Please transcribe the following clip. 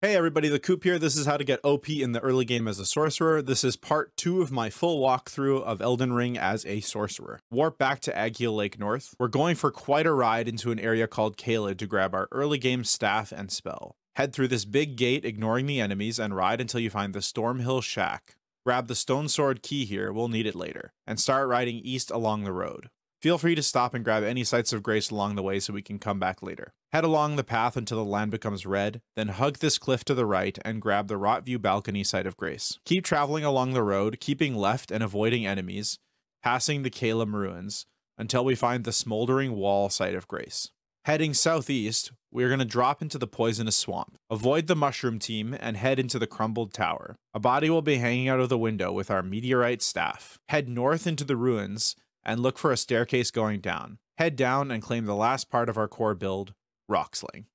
Hey everybody, the Koop here. This is how to get OP in the early game as a sorcerer. This is part two of my full walkthrough of Elden Ring as a sorcerer. Warp back to Agheel Lake North. We're going for quite a ride into an area called Caelid to grab our early game staff and spell. Head through this big gate, ignoring the enemies, and ride until you find the Stormhill Shack. Grab the stone sword key here, we'll need it later, and start riding east along the road. Feel free to stop and grab any sites of grace along the way so we can come back later. Head along the path until the land becomes red, then hug this cliff to the right and grab the Rotview balcony site of grace. Keep traveling along the road, keeping left and avoiding enemies, passing the Caelem ruins, until we find the smoldering wall site of grace. Heading southeast, we're going to drop into the poisonous swamp. Avoid the mushroom team and head into the crumbled tower. A body will be hanging out of the window with our meteorite staff. Head north into the ruins and look for a staircase going down. Head down and claim the last part of our core build, Rock Sling.